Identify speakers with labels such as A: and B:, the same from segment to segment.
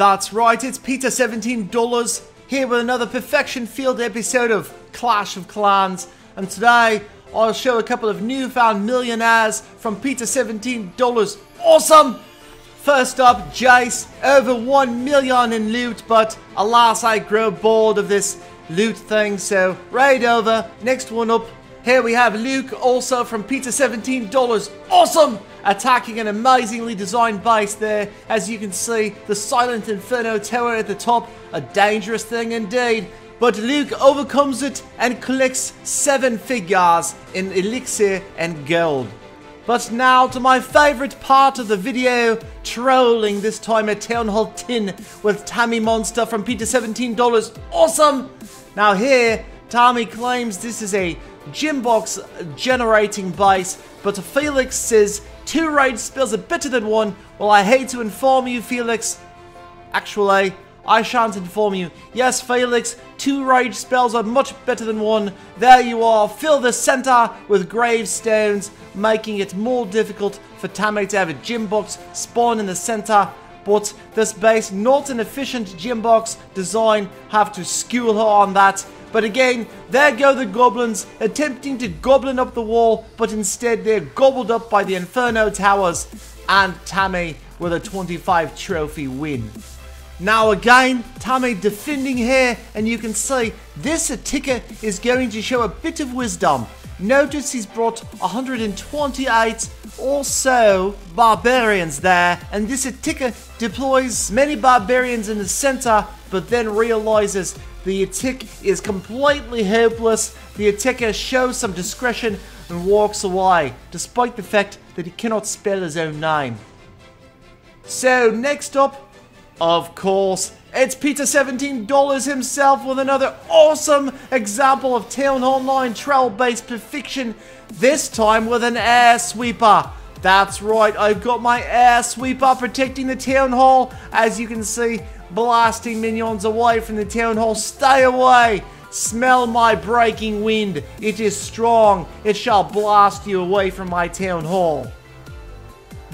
A: That's right, it's Peter $17 here with another Perfection Field episode of Clash of Clans. And today I'll show a couple of newfound millionaires from Peter $17. Awesome! First up, Jace, over 1 million in loot, but alas, I grow bored of this loot thing, so raid over. Next one up, here we have Luke, also from Peter $17. Awesome! Attacking an amazingly designed base there. As you can see, the Silent Inferno Tower at the top. A dangerous thing indeed. But Luke overcomes it and collects 7 figures in Elixir and Gold. But now to my favorite part of the video, trolling this time at Town Hall 10 with Tammy Monster from Peter $17. Awesome! Now here, Tommy claims this is a Gymbox generating base, but Felix says two rage spells are better than one. Well, I hate to inform you, Felix. Actually, I shan't inform you. Yes, Felix, two rage spells are much better than one. There you are. Fill the center with gravestones, making it more difficult for Tammy to have a Gymbox spawn in the center. But this base, not an efficient Gymbox design, have to school her on that. But again, there go the goblins, attempting to goblin up the wall, but instead they're gobbled up by the Inferno Towers, and Tammy with a 25 trophy win. Now again, Tammy defending here, and you can see this ticker is going to show a bit of wisdom. Notice he's brought 128 or so barbarians there, and this ticker deploys many barbarians in the center, but then realizes the attack is completely hopeless. The attacker shows some discretion and walks away, despite the fact that he cannot spell his own name. So, next up, of course, it's Peter $17 himself with another awesome example of Town Hall 9 trail-based perfection, this time with an air sweeper. That's right, I've got my air sweeper protecting the Town Hall. As you can see, blasting minions away from the town hall. Stay away! Smell my breaking wind. It is strong. It shall blast you away from my town hall.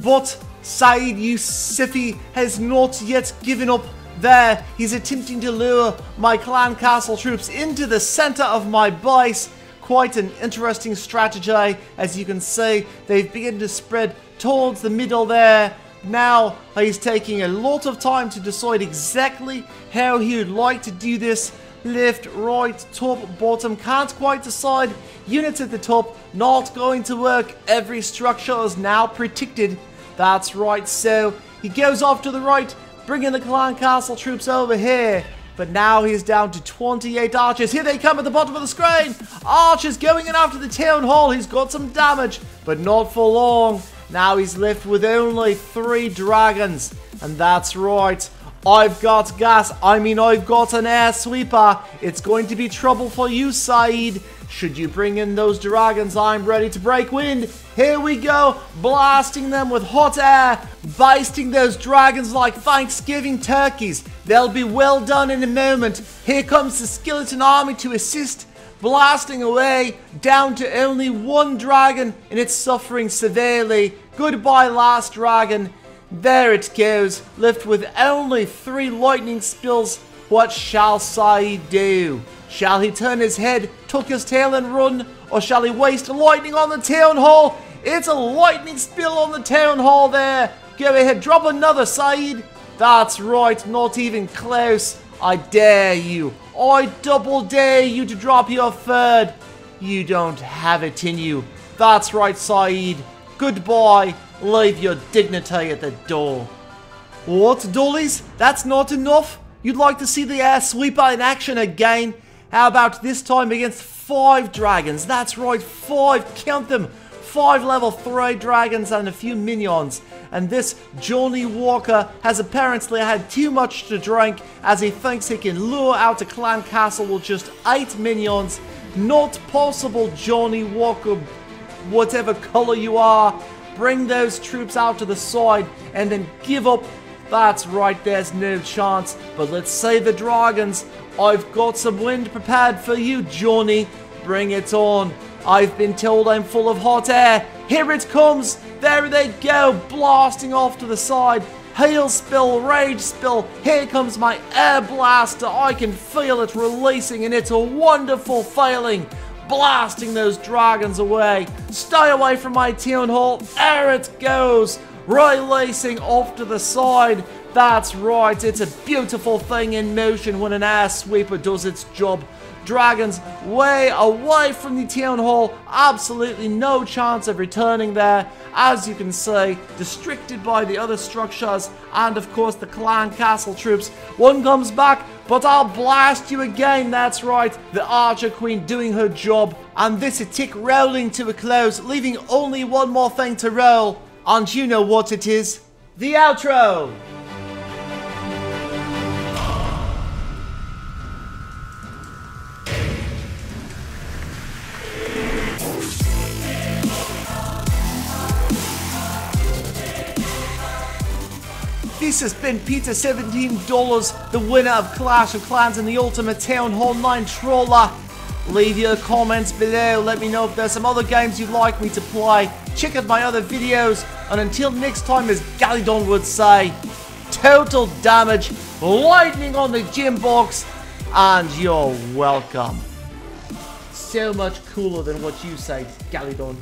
A: But Saeed Yusufi has not yet given up there. He's attempting to lure my clan castle troops into the center of my base. Quite an interesting strategy. As you can see, they've begun to spread towards the middle there now he's taking a lot of time to decide exactly how he would like to do this. Left, right, top, bottom, can't quite decide. Units at the top, not going to work. Every structure is now predicted. That's right, so he goes off to the right, bringing the clan castle troops over here. But now he's down to 28 archers. Here they come at the bottom of the screen. Archers going in after the town hall. He's got some damage, but not for long. Now he's left with only three dragons. And that's right. I've got gas. I mean, I've got an air sweeper. It's going to be trouble for you, Saeed. Should you bring in those dragons, I'm ready to break wind. Here we go, blasting them with hot air, basting those dragons like Thanksgiving turkeys. They'll be well done in a moment. Here comes the skeleton army to assist blasting away down to only one dragon and it's suffering severely. Goodbye last dragon. There it goes, left with only three lightning spells. What shall Sai do? Shall he turn his head, tuck his tail and run? Or shall he waste lightning on the town hall? It's a lightning spell on the town hall there. Go ahead, drop another, Saeed. That's right, not even close. I dare you. I double dare you to drop your third. You don't have it in you. That's right, Saeed. Goodbye. Leave your dignity at the door. What, dollies? That's not enough? You'd like to see the air sweeper in action again? How about this time against five dragons? That's right, five. Count them. Five level 3 dragons and a few minions and this Johnny Walker has apparently had too much to drink as he thinks he can lure out a clan castle with just 8 minions. Not possible, Johnny Walker, whatever color you are. Bring those troops out to the side and then give up. That's right, there's no chance. But let's save the dragons. I've got some wind prepared for you, Johnny. Bring it on. I've been told I'm full of hot air. Here it comes. There they go, blasting off to the side. Hail Spill, Rage Spell, here comes my Air Blaster. I can feel it releasing and it's a wonderful feeling. Blasting those dragons away. Stay away from my Town Hall. There it goes. Releasing off to the side. That's right, it's a beautiful thing in motion when an air sweeper does its job. Dragons way away from the town hall, absolutely no chance of returning there. As you can see, distracted by the other structures and of course the clan castle troops. One comes back, but I'll blast you again, that's right. The archer queen doing her job. And this a tick rolling to a close, leaving only one more thing to roll. And you know what it is? The outro! This has been Peter $17, the winner of Clash of Clans and the Ultimate Town Hall 9 Troller. Leave your comments below, let me know if there's some other games you'd like me to play. Check out my other videos, and until next time as Galadon would say, total damage, lightning on the gym box, and you're welcome. So much cooler than what you say, Galadon.